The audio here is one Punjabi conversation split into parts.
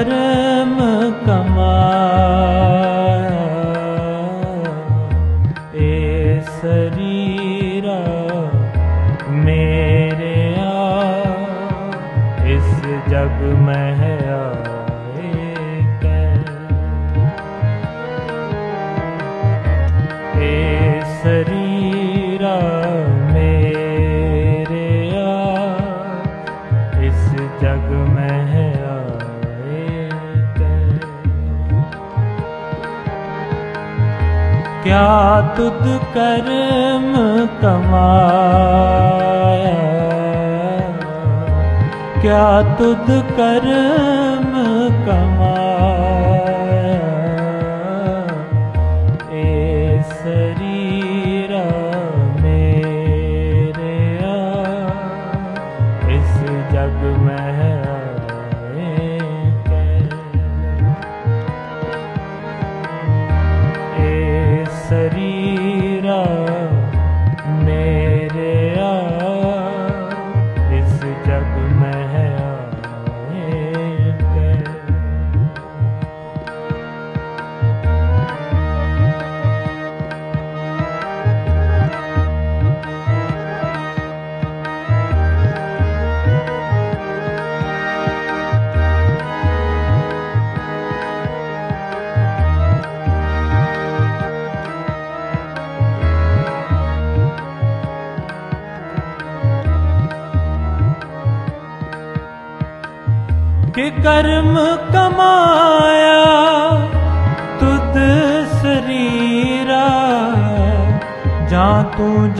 Hare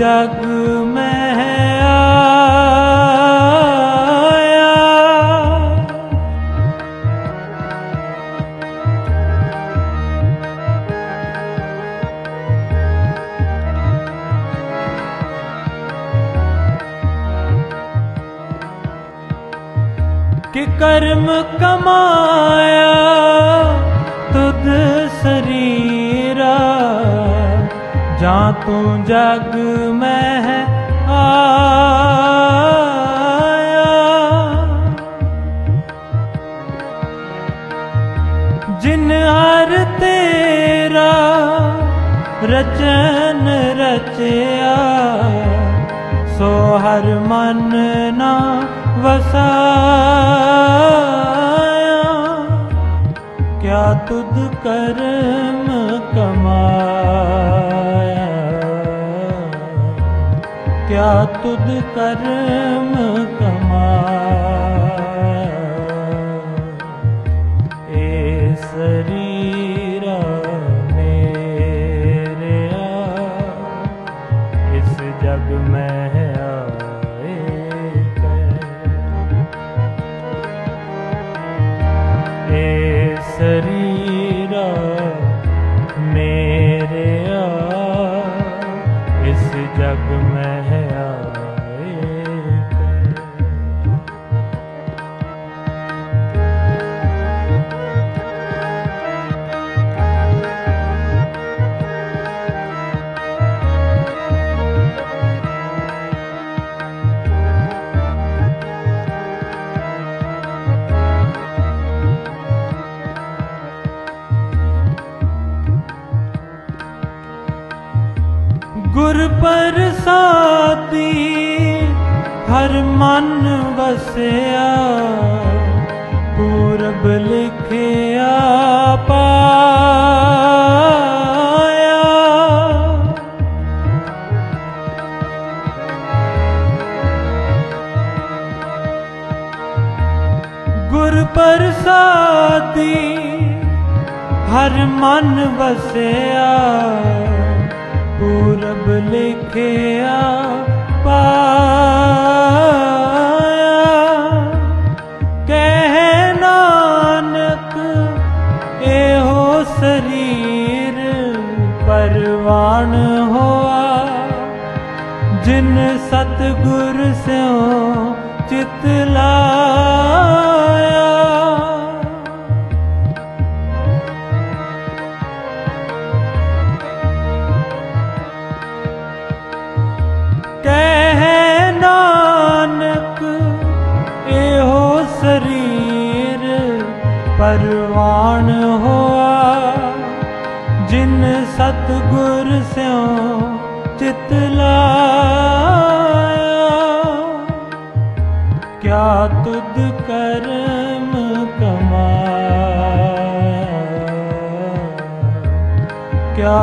ਜਗ ਮੈਂ ਕਿ ਕਰਮ ਕਮਾਇਆ ਤੁਧ ਸਰੀਰਾ ਜਾਂ ਤੂੰ ਜਗ ਤੁਧ ਕਰਮ ਕਮਾਇਆ। ਕਿਆ ਤੁਧ ਕਰਮ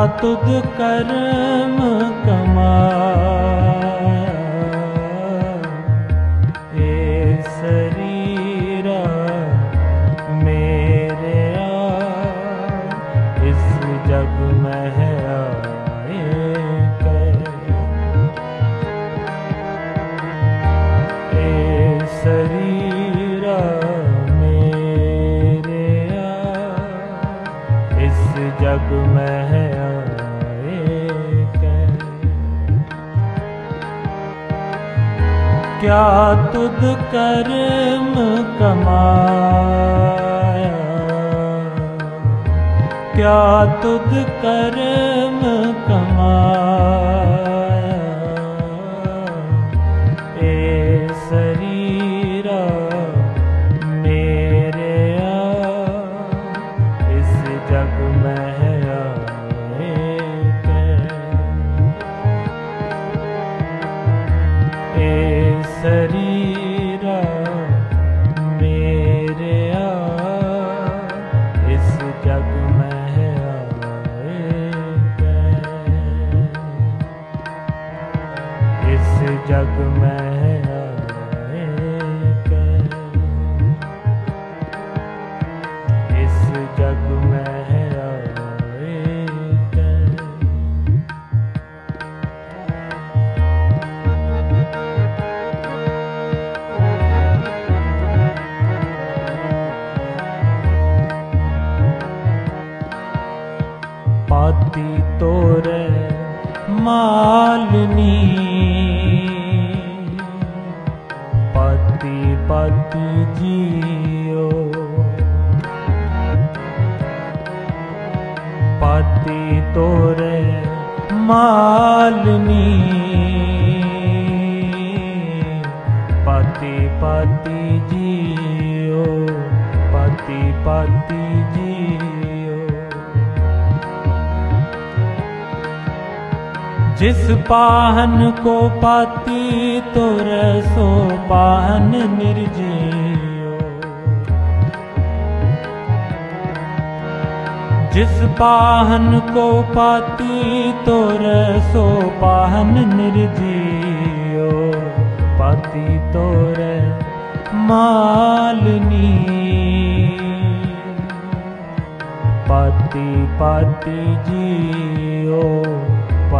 ਤੁਧ ਕਰਮ ਕਮਾ क्या तुद कर्म कमाया क्या तुद कर्म कमाया ए शरीरा मेरे इस जग में पाहन को पाती तोर सो पाहन निर्जियो जिस पाहन को पाती तोर सो पाहन निर्जियो पाती तोर मालनी पाती पाती जी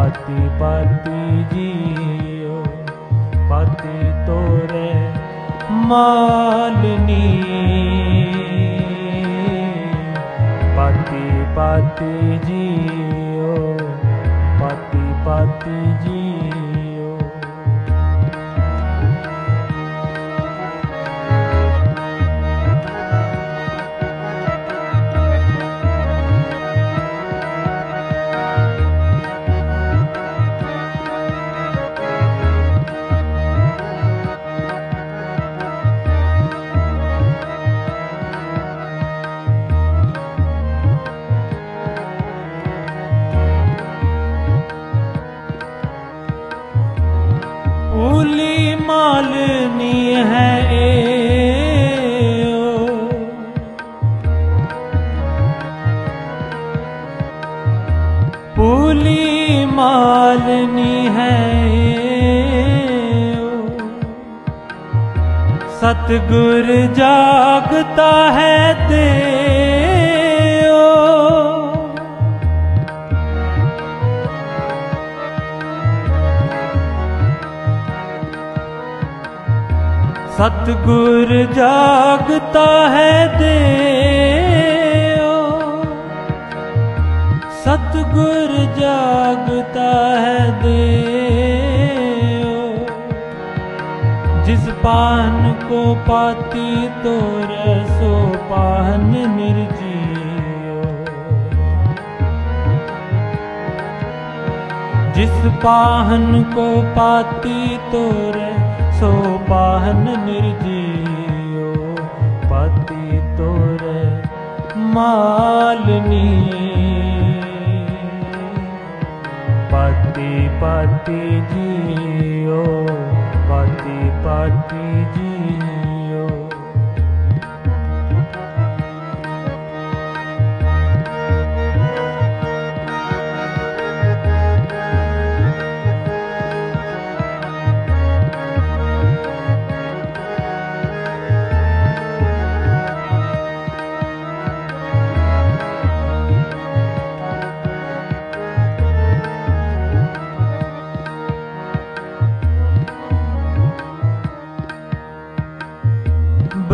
ਪਤੀ ਪਤੀ ਜੀਓ ਪਤੀ ਤੋਰੇ ਮਾਲਨੀ। ਪਤੀ ਪਤੀ ਜੀਓ ਪਤੀ ਪਤੀ ਸਤਗੁਰ ਜਾਗਤਾ ਹੈ ਦੇਓ ਸਤਗੁਰ ਜਾਗਤਾ ਹੈ ਦੇਓ ਸਤਗੁਰ ਜਾਗਤਾ ਹੈ ਦੇਓ ਜਿਸ ਪਾਨ ਕੋ ਪਾਤੀ ਤੋਰ ਸੋ ਪਾਨ ਨਿਰਜੀਓ ਜਿਸ ਪਾਹਨ ਕੋ ਪਾਤੀ ਤੋਰੇ ਸੋ ਪਾਹਨ ਨਿਰਜੀਓ ਪਾਤੀ ਤੋਰੇ ਮਾਲਨੀ ਪਾਤੀ ਪਾਤੀ ਜੀਓ ਪਾਤੀ ਪਾਤੀ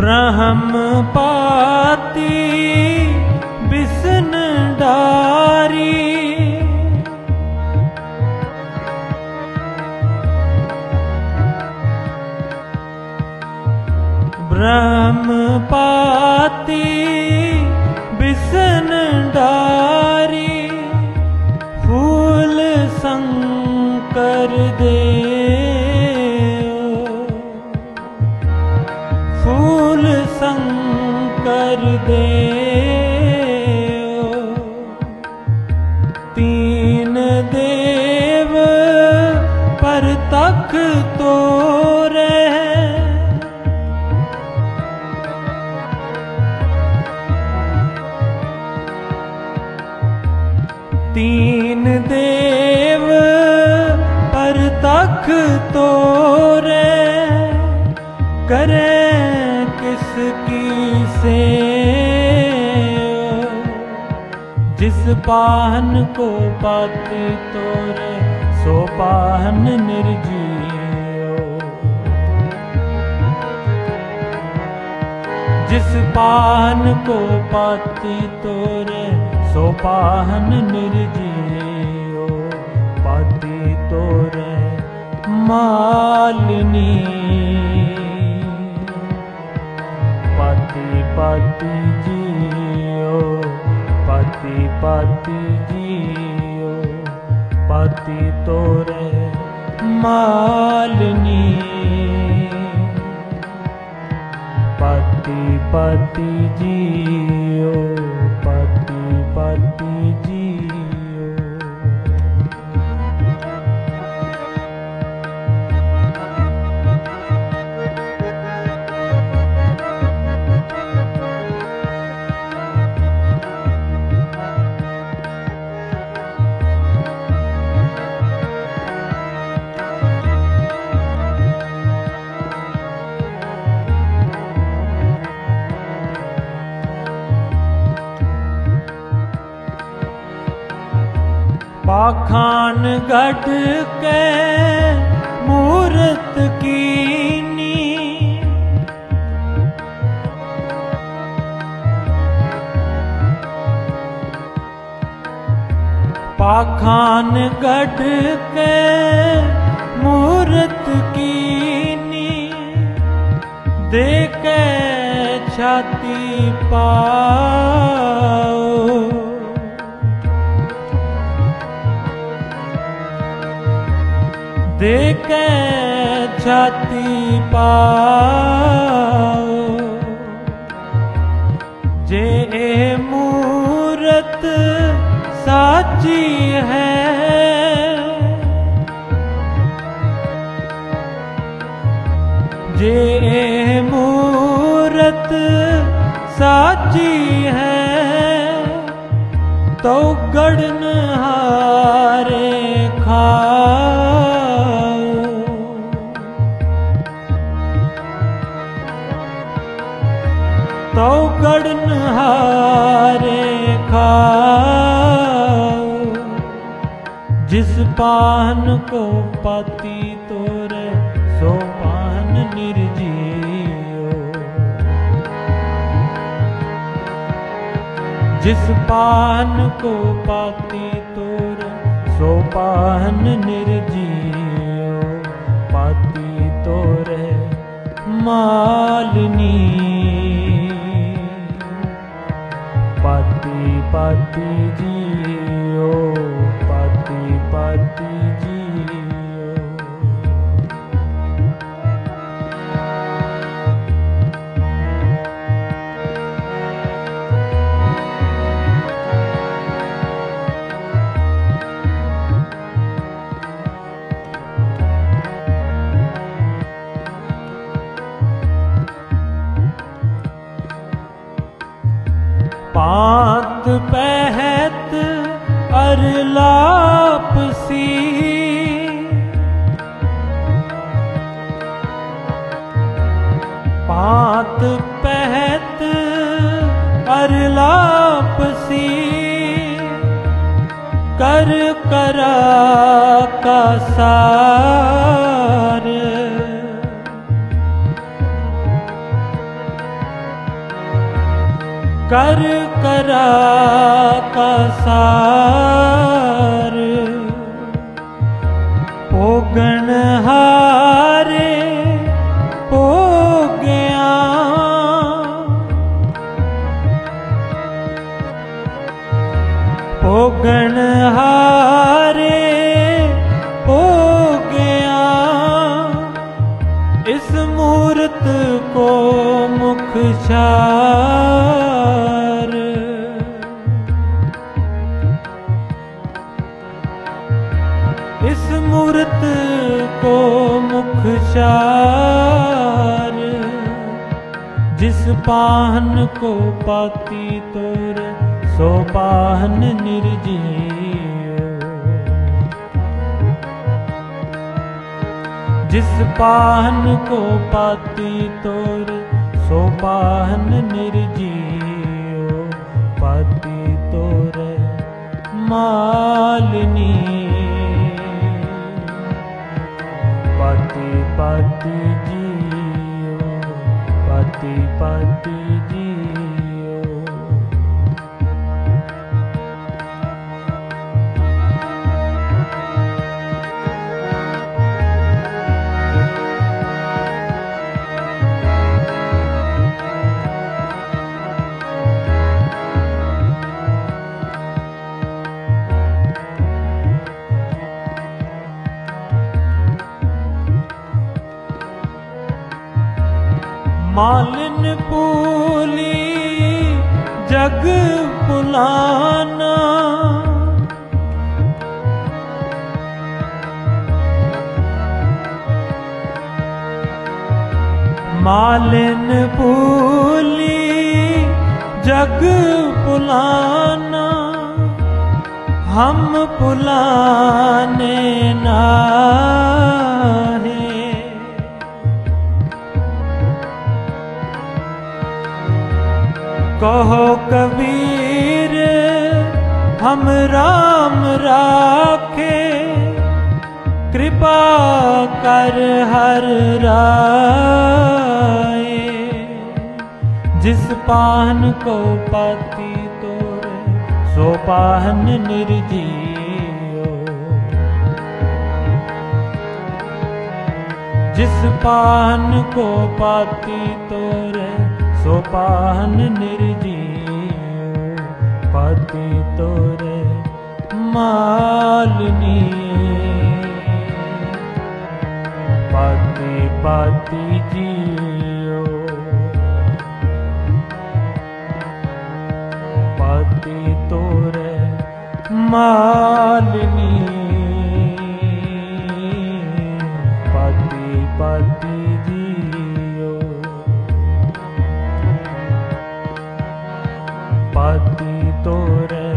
ब्रह्म पाती करे किसकी से जिस पाहन को पाती तोरे सो पाहन निर्जीयो जिस पाहन को पाती तोरे सो पाहन निर्जीयो पाती तोरे मालनी ਪਾਤੀ ਜੀਓ ਪਾਤੀ ਪਾਤੀ ਜੀਓ ਪਾਤੀ ਤੋਰੇ ਮਾਲਨੀ। ਪਾਤੀ ਪਾਤੀ ਜੀਓ ਕੱਢ ਕੇ ਮੂਰਤ ਕੀਨੀ। ਪਾਖਾਨ ਕੱਢ ਕੇ ਮੂਰਤ ਕੀਨੀ। ਦੇ ਛਾਤੀ ਪਾਓ। ਦੇ ਕੇ ਛਾਤੀ ਪਾਓ। ਜੇ ਇਹ ਮੂਰਤ ਸਾਚੀ ਹੈ, ਜੇ ਇਹ ਮੂਰਤ ਸਾਚੀ ਹੈ ਤੋ ਗੜਨ ਹਾਰ ਗੜਨ ਹਾਰੇ ਖਾਓ। ਜਿਸ ਪਾਨ ਕੋ ਪਾਤੀ ਤੋਰੇ, ਸੋ ਪਾਨ ਨਿਰਜੀਓ। ਜਿਸ ਪਾਨ ਕੋ ਪਾਤੀ ਤੋਰੇ, ਸੋ ਪਾਨ ਨਿਰਜੀਓ। ਪਾਤੀ ਤੋਰੇ ਮਾਲਨੀ पाती पाती ਪਾਂਤ ਪਹਿਤ ਅਰਲਾਪ ਸੀ। ਪਾਂਤ ਪਹਿਤ ਅਰਲਾਪ ਸੀ। ਕਰ ਕਰਾ ਕਸਾਰ ਕਰ का सार ਪਾਹਨ ਕੋ ਪਾਤੀ ਤੋਰ ਸੋ ਪਾਹਨ ਨਿਰਜੀਓ ਜਿਸ ਪਾਹਨ ਕੋ ਪਾਤੀ ਤੋਰ ਸੋ ਪਾਹਨ ਨਿਰਜੀਓ ਪਾਤੀ ਤੋਰ ਮਾਲਨੀ ਪਾਤੀ ਪਾਤੀ पाती ਮਾਲਨੀ ਪਤੀ ਪਤੀ ਜੀਓ ਪਤੀ ਤੋਰੇ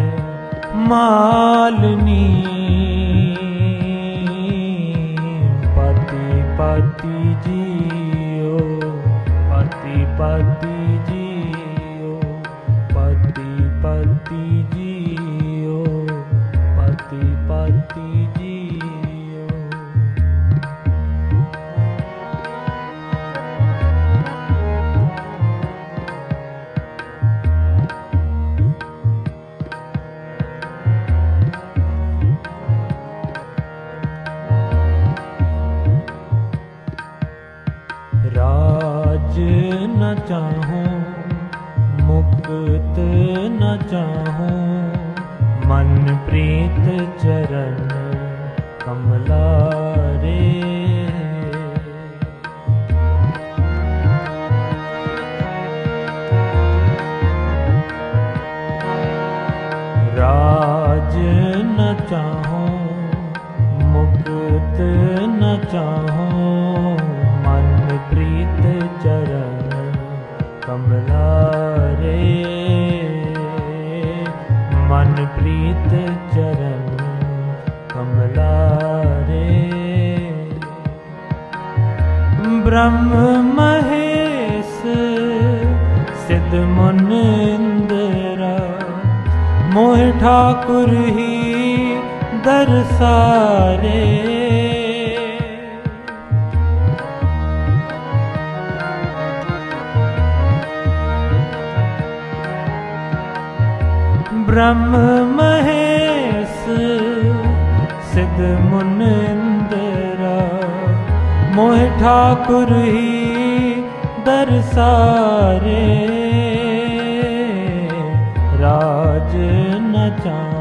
ਮਾ ਬ੍ਰਹਮ ਮਹੇਸ਼ ਸਿਧ ਮੁਨਿੰਦਰਾ। ਮੋਹ ਠਾਕੁਰ ਹੀ ਦਰਸਾਰੇ ਰਾਜ ਨਚਾ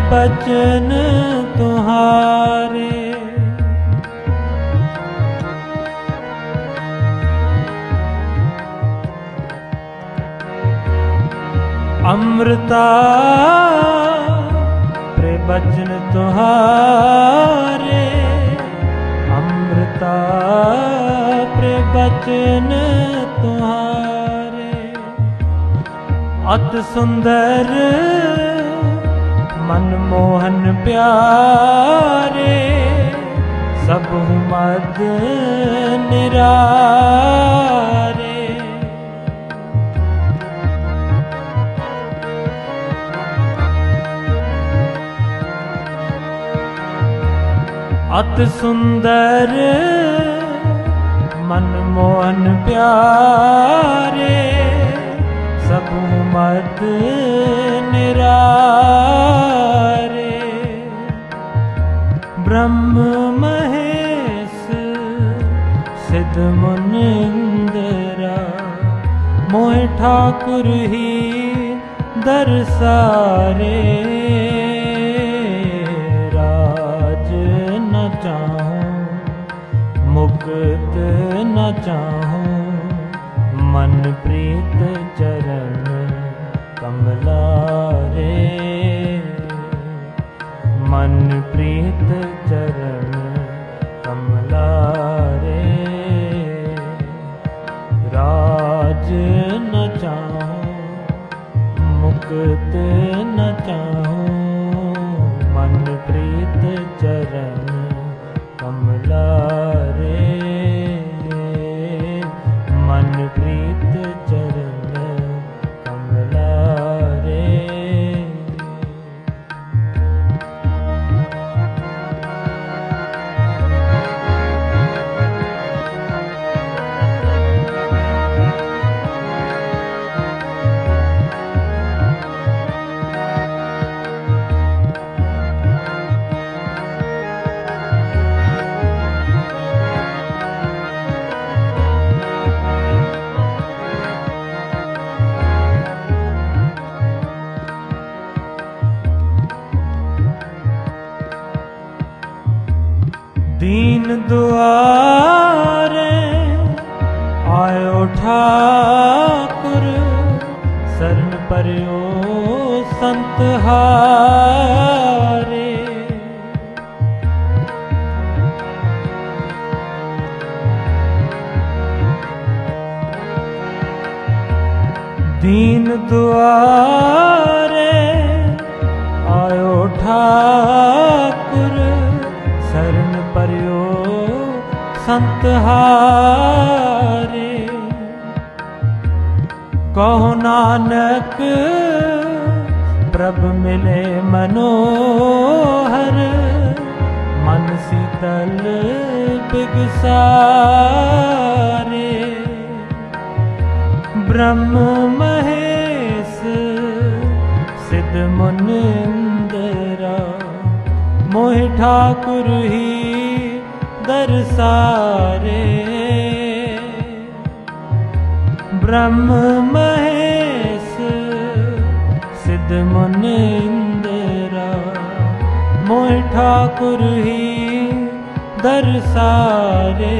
ਬਚਨ ਤੁਹਾਰੇ। ਅੰਮ੍ਰਿਤਾ ਪ੍ਰੇ ਬਚਨ ਤੁਹਾਰੇ। ਅੰਮ੍ਰਿਤਾ ਪ੍ਰੇ ਬਚਨ ਤੁਹਾਰੇ। ਅਤ ਸੁੰਦਰ ਮਨ ਮੋਹਨ ਪਿਆਰੇ ਸਭ ਹੁਮਦ ਨਿਰਾਰੇ। ਅਤ ਸੁੰਦਰ ਮਨ ਮੋਹਨ ਪਿਆਰੇ ਸਭ ਮਤ ਨਿਰਾਰੇ। ਬ੍ਰਹਮ ਮਹੇਸ਼ ਸਿਧ ਮੁਨਿੰਦਰਾ, ਮੋਹਿ ਠਾਕੁਰ ਹੀ ਦਰਸਾਰੇ। ਰਾਜ ਨਚਾਂ ਮੁਕਤ ਨਚਾਂ चरण सारे। ब्रह्म महेश सिद्ध मुनिंदरा मोह ठाकुर ही दर सारे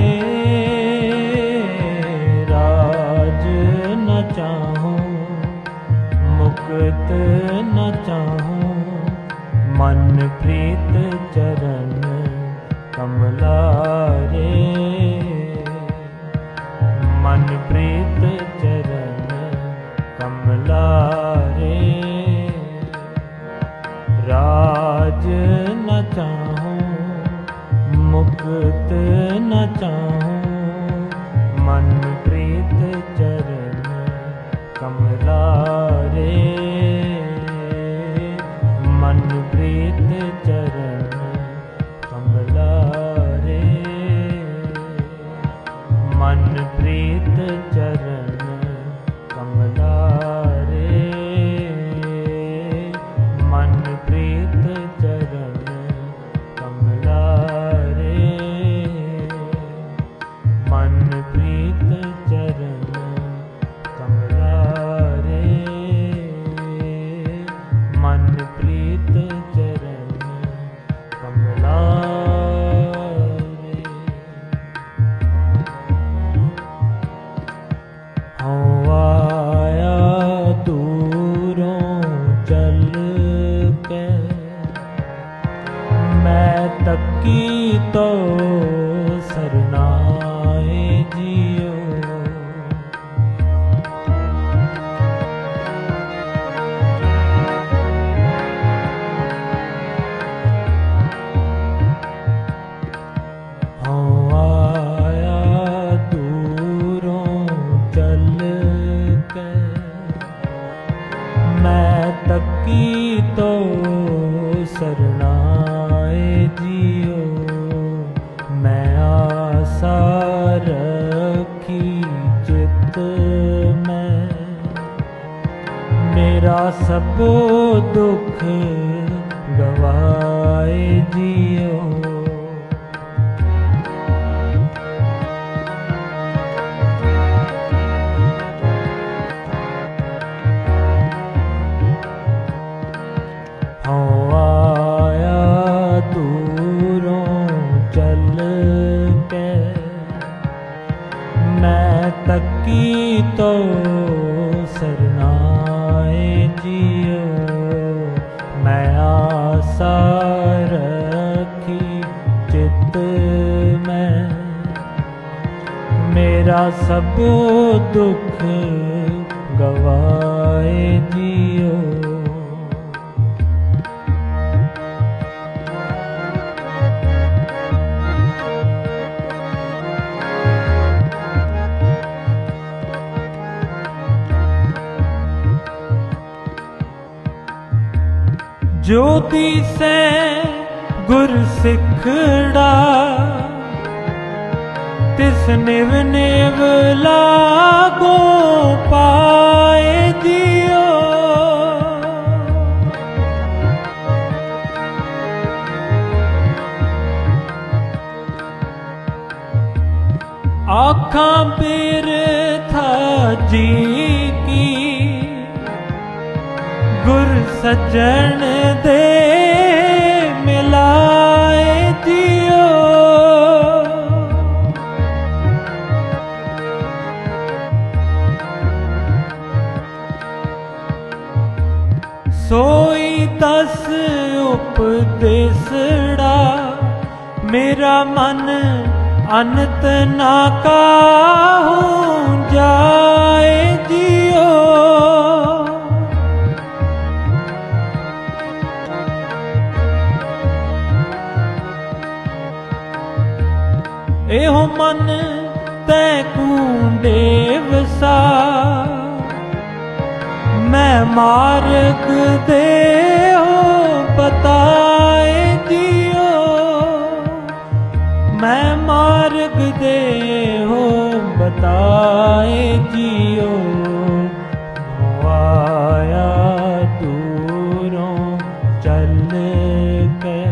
ਪਾਏ ਜਿਉ ਆਖਾਂ ਬਿਰਥਾ ਜੀ ਕੀ ਗੁਰ ਸੱਜਣ ਦੇ ਉਪਦੇਸੜਾ ਮੇਰਾ ਮਨ ਅਨੰਤ ਨਾ ਕਾਹੂ ਜਾਏ ਜਿਉ। ਇਹੋ ਮਨ ਤੈ ਕੂੰਡੇ ਵਸਾ, ਮੈਂ ਮਾਰਗ ਦੇ ਹੋ ਬਤਾਏ ਦਿਓ। ਮੈਂ ਮਾਰਗ ਦੇ ਹੋ ਬਤਾਏ ਜੀਓ ਆਇਆ ਦੂਰੋਂ ਚੱਲ ਕੇ।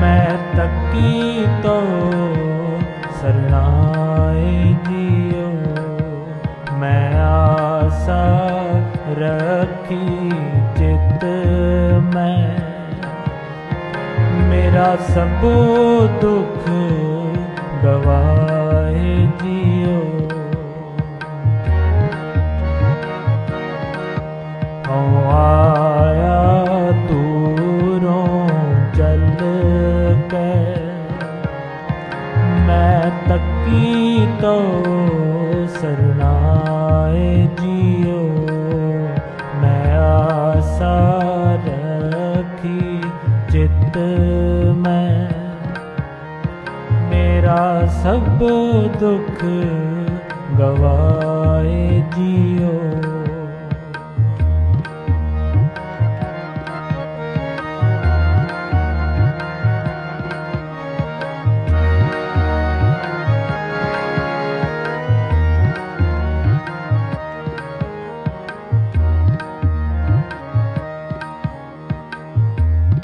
ਮੈਂ ਤੱਕੀ ਤੋ ਸਰਣਾਏ ਜੀਓ ਮੈਂ ਆਸਾ ਰੱਖੀ ਮੇਰਾ ਸਭ ਦੁੱਖ ਗਵਾਏ ਜਿਉ ਸਭ ਦੁੱਖ ਗਵਾਏ ਜੀਓ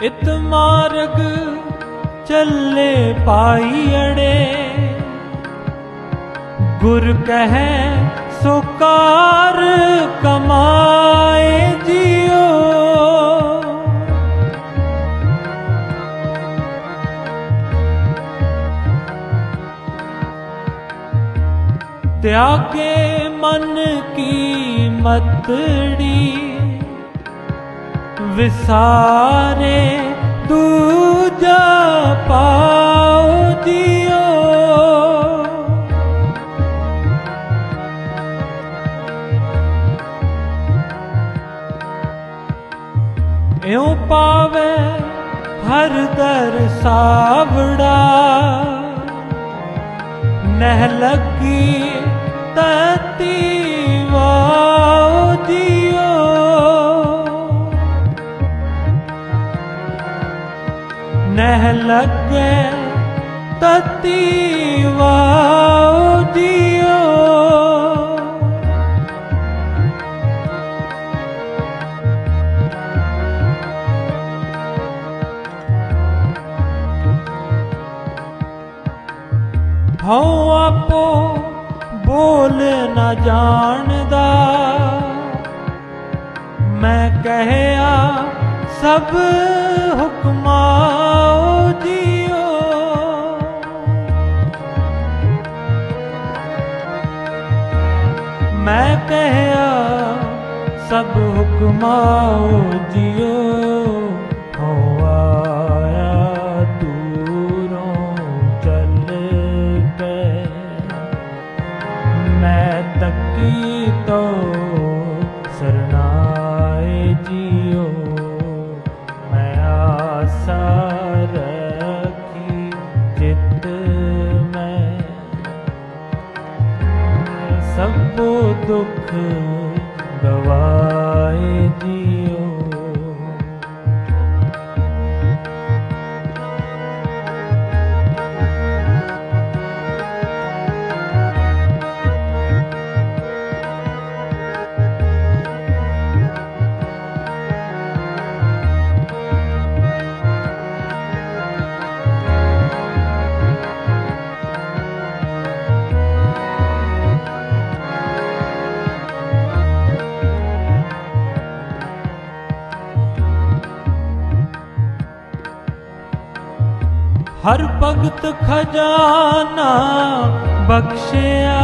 ਇਤ ਮਾਰਗ ਚੱਲੇ ਪਾਈ ਅੜੇ। ਗੁਰ ਕਹੈ ਸੋ ਕਾਰ ਕਮਾਏ ਜਿਉ। ਤਿਆਗੇ ਮਨ ਕੀ ਮਤੜੀ ਵਿਸਾਰੇ ਦੂਜਾ ਪਾਉ ਜਿਉ ਪਾਵੇ ਹਰ ਦਰ ਸਾਵੜਾ। ਨਹਿ ਲੱਗੀ ਤਤੀ ਵਾਉ ਜਿਉ। ਨਹਿ ਲੱਗੇ ਤਤੀ ਵਾਉ ਜਿਉ। ਨਾ ਜਾਣਦਾ। ਮੈਂ ਕਹਿਆ ਸਭ ਹੁਕਮਾਂ ਦਿਓ ਮੈਂ ਕਹਿਆ ਸਭ ਹੁਕਮਾਂ ਦਿਓ could. ਹਰ ਭਗਤ ਖਜ਼ਾਨਾ ਬਖਸ਼ਿਆ।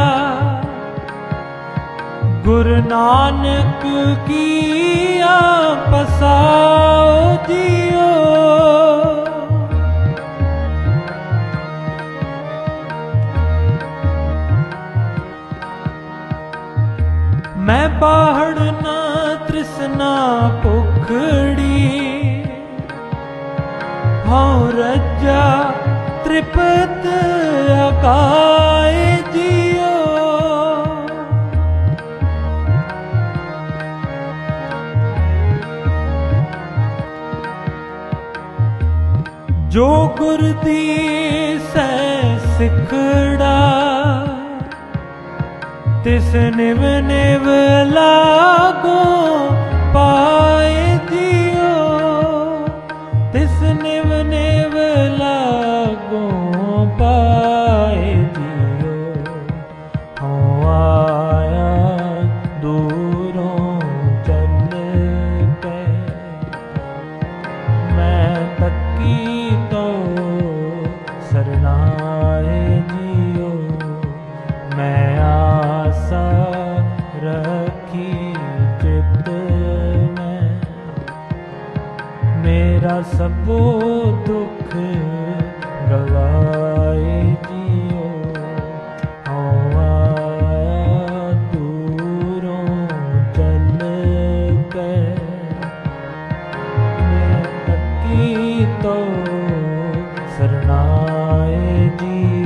ਗੁਰੂ ਨਾਨਕ ਕੀਆ ਪਸਾਉ ਦਿਓ ਮੈਂ ਬਾਹੜ ਨਾ ਤ੍ਰਿਸ਼ਨਾ ਭੁਖੜੀ, ਹਉ ਰੱਜਾ ਤ੍ਰਿਪਤ ਅਕਾਏ ਜੀਓ। ਜੋ ਗੁਰ ਦੀ ਸੈ ਸਿਖੜਾ ਤਿਸ ਨਿਵ ਨਿਵ ਲਾਗੋ ਪਾਏ आए जी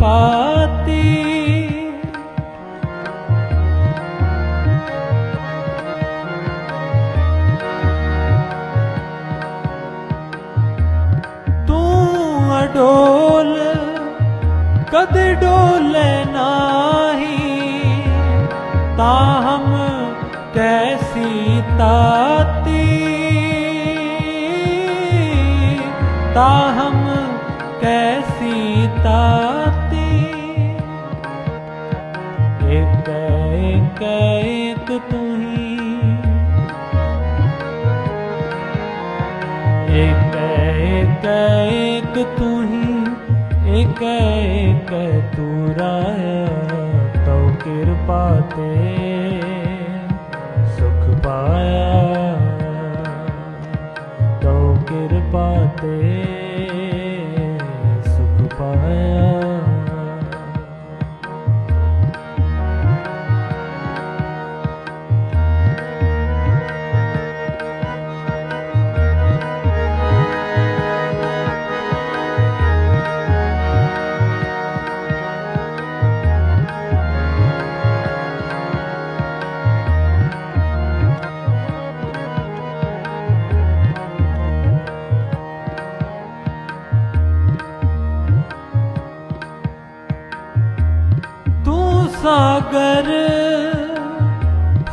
ਪਾਤੀ। ਤੂੰ ਅਡੋਲ ਕਦ ਡੋਲੇ ਨਾਹੀ ਤਾਹਮ ਕੈਸੀ ਤਾਤੀ। ਤਾਹ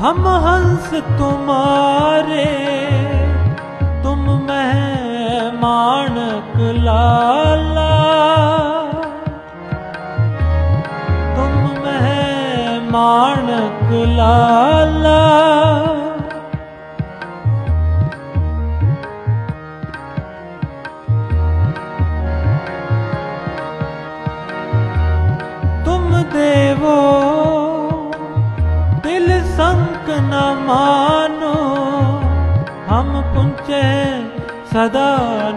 हम हंस तुम्हारे तुम मैं माणक लाला तुम मैं माणक लाला सदा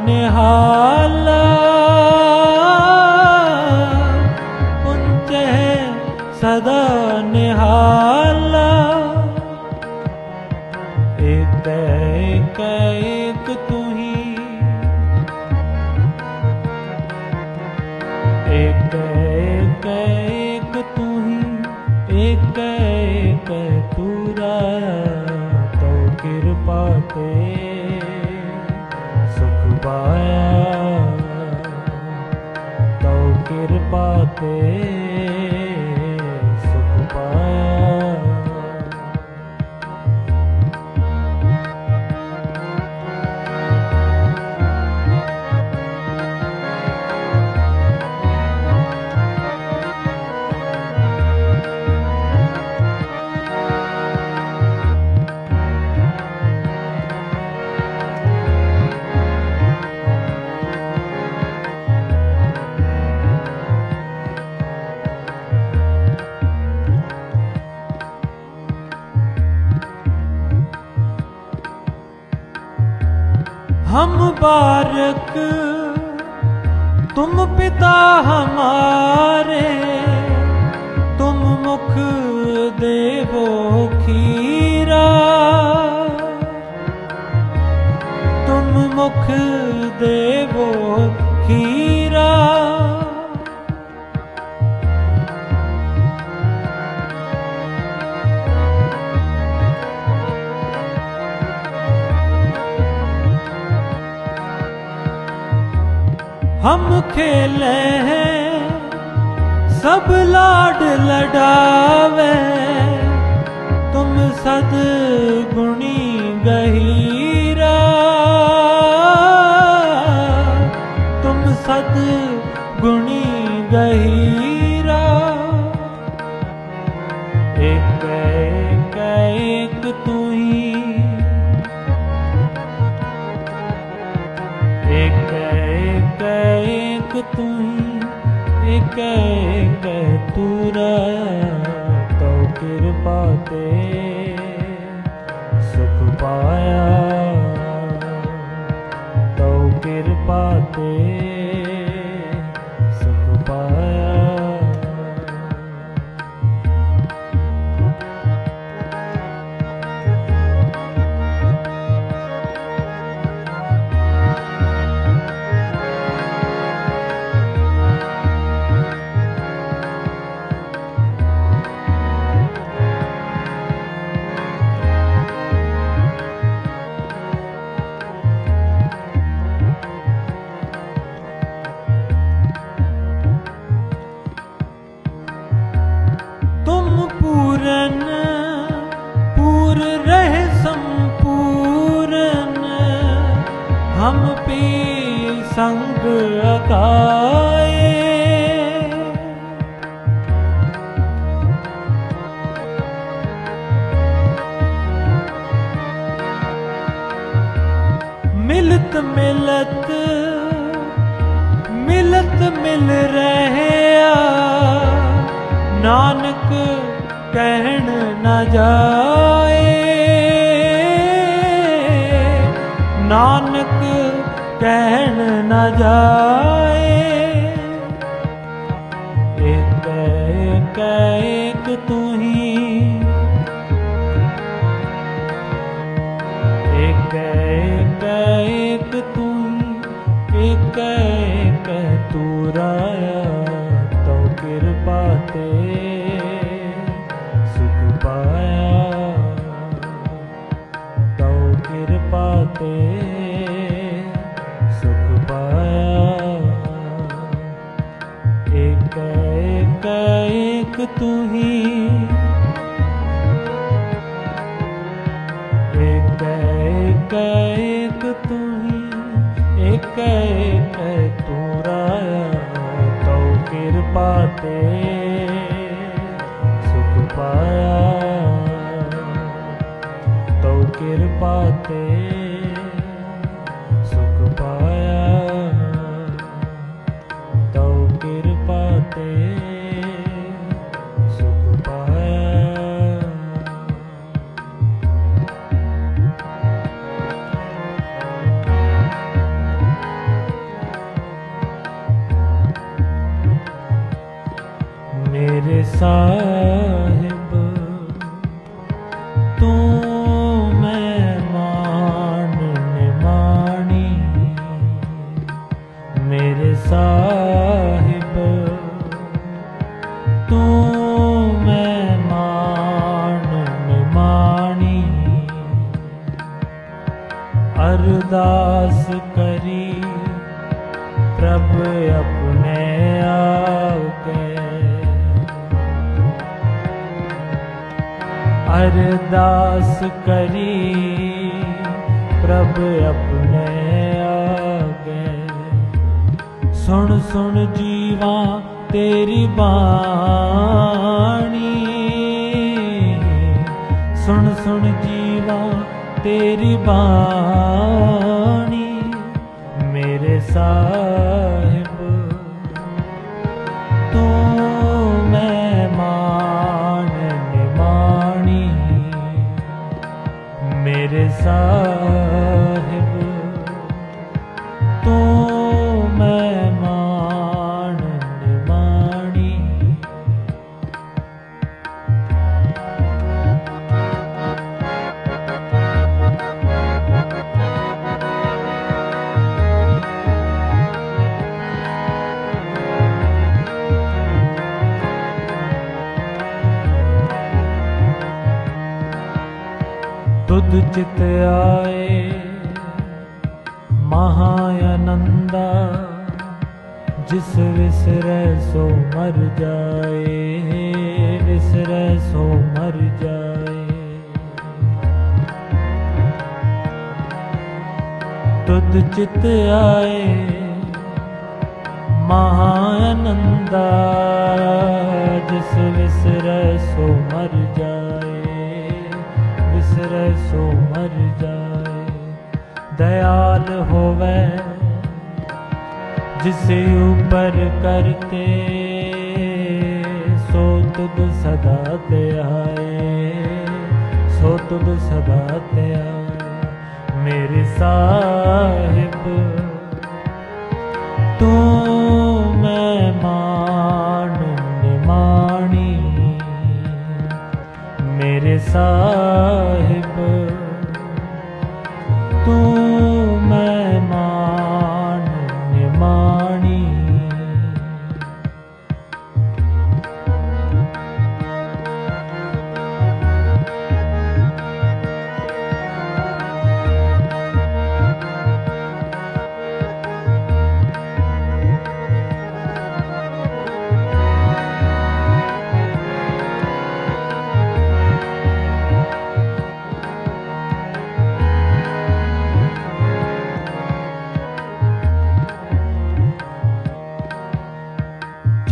निहाल हमारे तुम मुख देवो खीरा तुम मुख देव हम खेले हैं सब लाड लडावे तुम सद गुणी गहीरा तुम सद ਇੱਕ ਤੂੰ ਹੀ ਇੱਕ ਇੱਕ ਤੂੰ ਰਾਇਆ ਤਉ ਕਿਰਪਾ ਤੇ ਸੁਖ ਪਾਇਆ। ਤਉ ਕਿਰਪਾ ਸਾਹਿਬ ਤੂੰ ਮੈਂ ਮਾਨ ਨਿਮਾਣੀ ਮੇਰੇ ਸਾਹਿਬ ਤੂੰ ਮੈਂ ਮਾਨ ਨਿਮਾਣੀ ਅਰਦਾਸ ਅਰਦਾਸ ਕਰੀ ਪ੍ਰਭ ਆਪਣੇ ਆਗੇ ਸੁਣ ਸੁਣ ਜੀਵਾ ਤੇਰੀ ਬਾਣੀ ਸੁਣ ਸੁਣ ਜੀਵਾ ਤੇਰੀ ਬਾਣੀ ਮੇਰੇ ਸਾਥ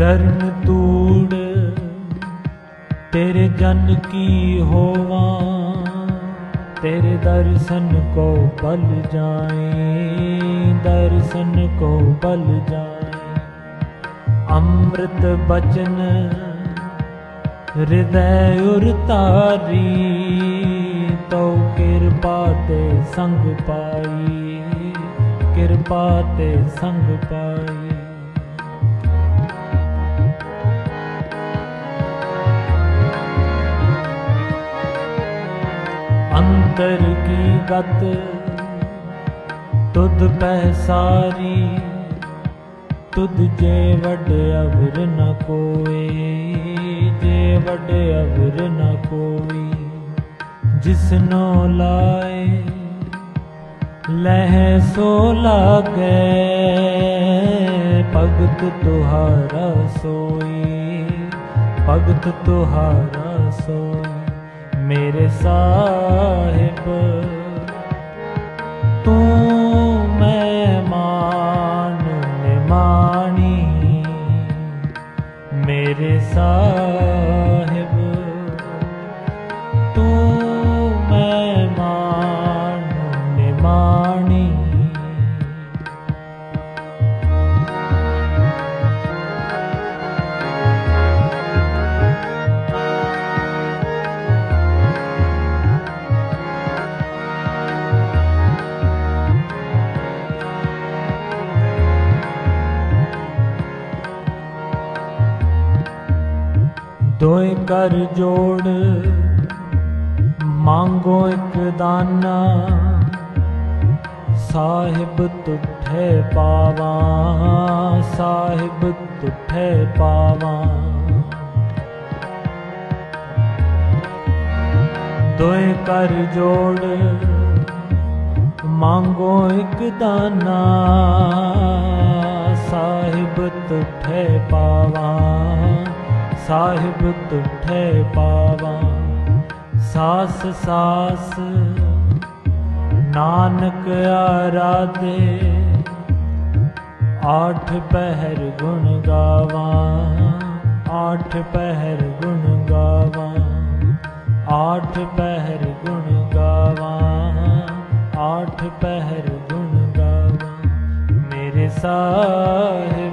ਚਰਨ ਤੂੜ, ਤੇਰੇ ਜਨ ਕੀ ਹੋਵਾਂ? ਤੇਰੇ ਦਰਸ਼ਨ ਕੋ ਬਲ ਜਾਏ ਦਰਸ਼ਨ ਕੋ ਬਲ ਜਾਏ ਅੰਮ੍ਰਿਤ ਬਚਨ ਹਿਰਦੈ ਉਰ ਤਾਰੀ ਤੋ ਕਿਰਪਾ ਤੇ ਸੰਗ ਪਾਈ, ਕਿਰਪਾ ਤੇ ਸੰਗ ਪਾਈ। ਅੰਤਰ ਕੀ ਗਤ? ਤੁਧ ਪੈ ਸਾਰੀ, ਤੁਧ ਜੇ ਵੱਡ ਅਵਰ ਨ ਕੋਏ, ਜੇ ਵੱਡ ਅਵਰ ਨ ਕੋਈ ਜਿਸਨੋ ਲਾਏ, ਲਹਿ ਸੋ ਲਾਗੇ, ਭਗਤ ਤੁਹਾਰਾ ਸੋਈ ਭਗਤ ਤੁਹਾਰਾ ਮੇਰੇ ਸਾਹਿਬ। ਤੂੰ ਮਹਿਮਾਨ ਨਿਮਾਣੀ ਮੇਰੇ ਸਾਹਿਬ। ਦੋਏ ਕਰ ਜੋੜ, ਮੰਗੋ ਇੱਕ ਦਾਨਾ। ਸਾਹਿਬ ਤੁਠੇ ਪਾਵਾਂ, ਸਾਹਿਬ ਤੁਠੇ ਪਾਵਾਂ। ਦੋਏ ਕਰ ਜੋੜ, ਮੰਗੋ ਇੱਕ ਦਾਨਾ। ਸਾਹਿਬ ਤੁਠੇ ਪਾਵਾਂ। ਸਾਹਿਬ ਤੁਠੇ ਪਾਵਾਂ। ਸਾਸ ਸਾਸ, ਨਾਨਕ ਆਰਾਧੇ, ਆਠ ਪਹਿਰ ਗੁਣ ਗਾਵਾਂ, ਆਠ ਪਹਿਰ ਗੁਣ ਗਾਵਾਂ, ਆਠ ਪਹਿਰ ਗੁਣ ਗਾਵਾਂ, ਆਠ ਪਹਿਰ ਗੁਣ ਗਾਵਾਂ। ਮੇਰੇ ਸਾਹਿਬ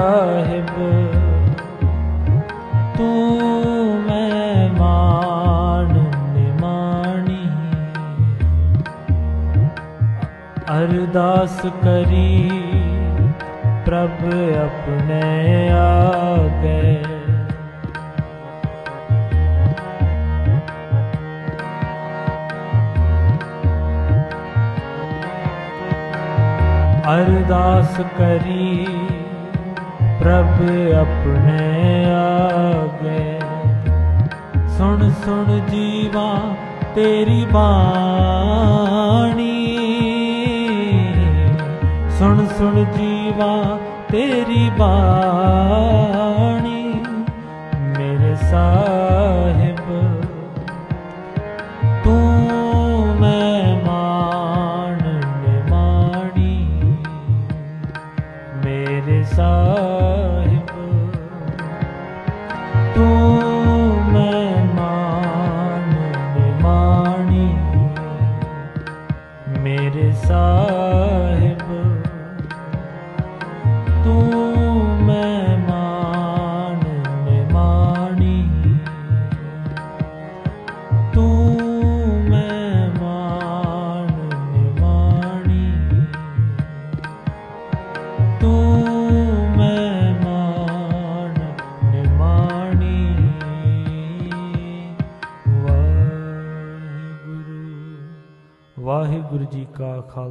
ਅਰਦਾਸ ਕਰੀ, ਪ੍ਰਭ ਆਪਣੇ ਆਗੇ। ਅਰਦਾਸ ਕਰੀ, ਪ੍ਰਭ ਆਪਣੇ ਆਗੇ। ਸੁਣ ਸੁਣ ਜੀਵਾ, ਤੇਰੀ ਬਾਣੀ ਸੁਣ ਜੀਵਾ ਤੇਰੀ ਬਾਣੀ। ਮੇਰੇ ਸਾਹਿਬ